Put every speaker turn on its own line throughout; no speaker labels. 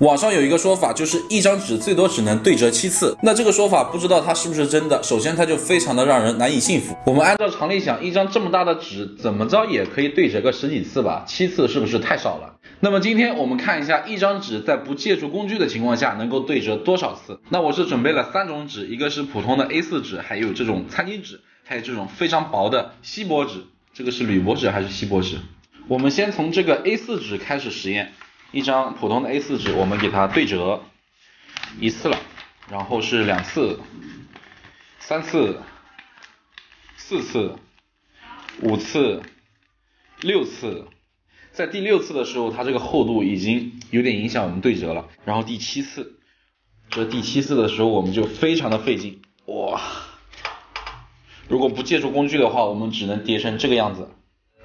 网上有一个说法，就是一张纸最多只能对折七次。那这个说法不知道它是不是真的。首先，它就非常的让人难以信服。我们按照常理想，一张这么大的纸，怎么着也可以对折个十几次吧？七次是不是太少了？那么今天我们看一下，一张纸在不借助工具的情况下，能够对折多少次？那我是准备了三种纸，一个是普通的 A4 纸，还有这种餐巾纸，还有这种非常薄的锡箔纸。这个是铝箔纸还是锡箔纸？我们先从这个 A4 纸开始实验。一张普通的 A4 纸，我们给它对折一次了，然后是两次、三次、四次、五次、六次，在第六次的时候，它这个厚度已经有点影响我们对折了。然后第七次，这第七次的时候，我们就非常的费劲，哇！如果不借助工具的话，我们只能叠成这个样子。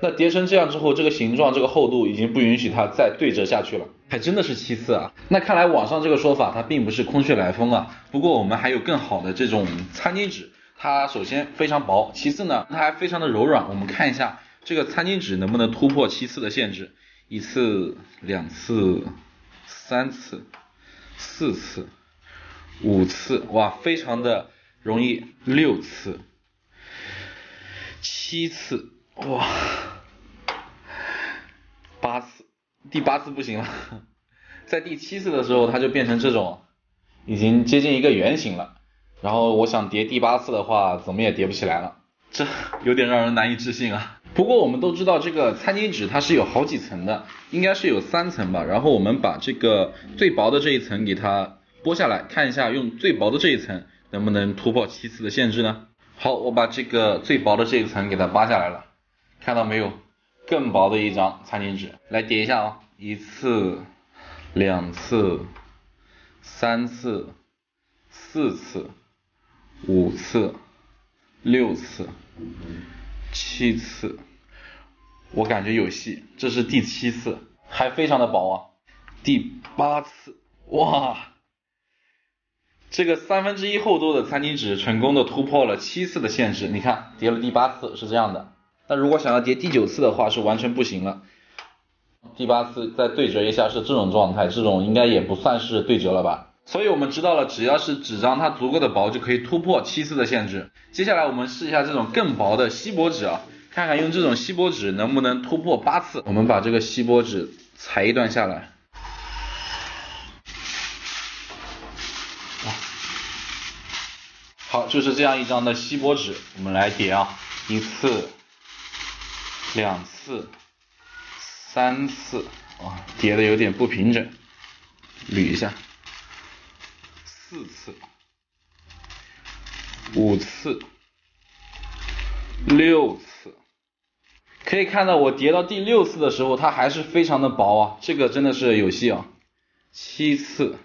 那叠成这样之后，这个形状、这个厚度已经不允许它再对折下去了，还真的是七次啊！那看来网上这个说法它并不是空穴来风啊。不过我们还有更好的这种餐巾纸，它首先非常薄，其次呢它还非常的柔软。我们看一下这个餐巾纸能不能突破七次的限制，一次、两次、三次、四次、五次，哇，非常的容易，六次、七次。哇，八次，第八次不行了，在第七次的时候，它就变成这种，已经接近一个圆形了。然后我想叠第八次的话，怎么也叠不起来了，这有点让人难以置信啊。不过我们都知道，这个餐巾纸它是有好几层的，应该是有三层吧。然后我们把这个最薄的这一层给它剥下来，看一下用最薄的这一层能不能突破七次的限制呢？好，我把这个最薄的这一层给它扒下来了。看到没有，更薄的一张餐巾纸，来叠一下啊，一次、两次、三次、四次、五次、六次、七次，我感觉有戏，这是第七次，还非常的薄啊，第八次，哇，这个三分之一厚度的餐巾纸成功的突破了七次的限制，你看叠了第八次是这样的。那如果想要叠第九次的话，是完全不行了。第八次再对折一下是这种状态，这种应该也不算是对折了吧？所以我们知道了，只要是纸张它足够的薄，就可以突破七次的限制。接下来我们试一下这种更薄的锡箔纸啊，看看用这种锡箔纸能不能突破八次。我们把这个锡箔纸裁一段下来。好，就是这样一张的锡箔纸，我们来叠啊，一次。两次，三次，啊，叠的有点不平整，捋一下。四次，五次，六次，可以看到我叠到第六次的时候，它还是非常的薄啊，这个真的是有戏啊。七次，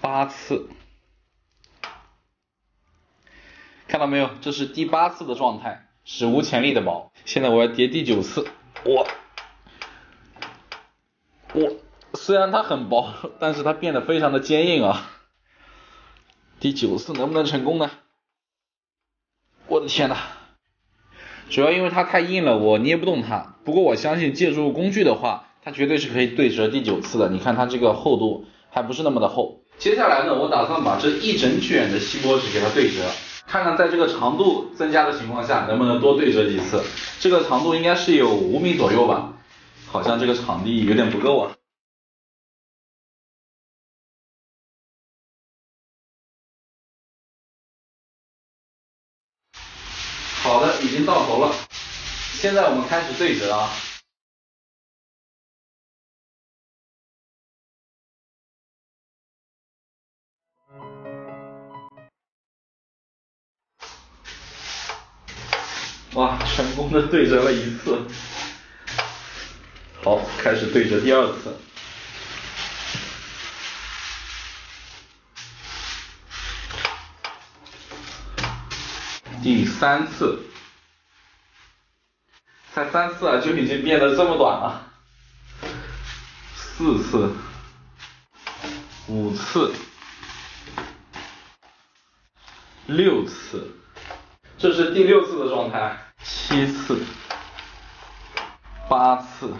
八次。看到没有，这是第八次的状态，史无前例的薄。现在我要叠第九次，我我虽然它很薄，但是它变得非常的坚硬啊。第九次能不能成功呢？我的天呐，主要因为它太硬了，我捏不动它。不过我相信借助工具的话，它绝对是可以对折第九次的。你看它这个厚度还不是那么的厚。接下来呢，我打算把这一整卷的锡箔纸给它对折。看看在这个长度增加的情况下，能不能多对折几次？这个长度应该是有五米左右吧，好像这个场地有点不够啊。好的，已经到头了，现在我们开始对折啊。哇，成功的对折了一次，好，开始对折第二次，第三次，才三次啊，就已经变得这么短了，四次，五次，六次，这是第六次的状态。七次，八次，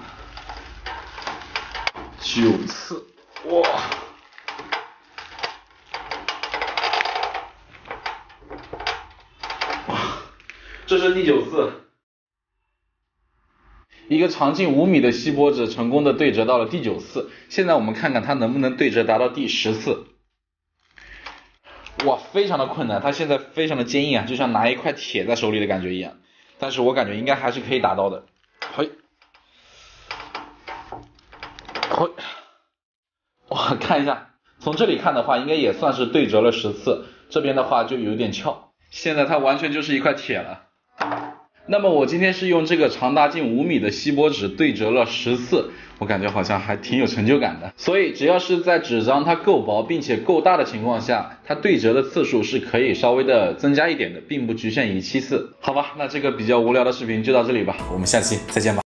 九次，哇！哇，这是第九次。一个长径五米的锡箔纸成功的对折到了第九次，现在我们看看它能不能对折达到第十次。哇，非常的困难，它现在非常的坚硬啊，就像拿一块铁在手里的感觉一样。但是我感觉应该还是可以达到的。嘿，嘿，我，看一下，从这里看的话，应该也算是对折了十次。这边的话就有点翘，现在它完全就是一块铁了。那么我今天是用这个长达近五米的锡箔纸对折了十次，我感觉好像还挺有成就感的。所以只要是在纸张它够薄并且够大的情况下，它对折的次数是可以稍微的增加一点的，并不局限于七次。好吧，那这个比较无聊的视频就到这里吧，我们下期再见吧。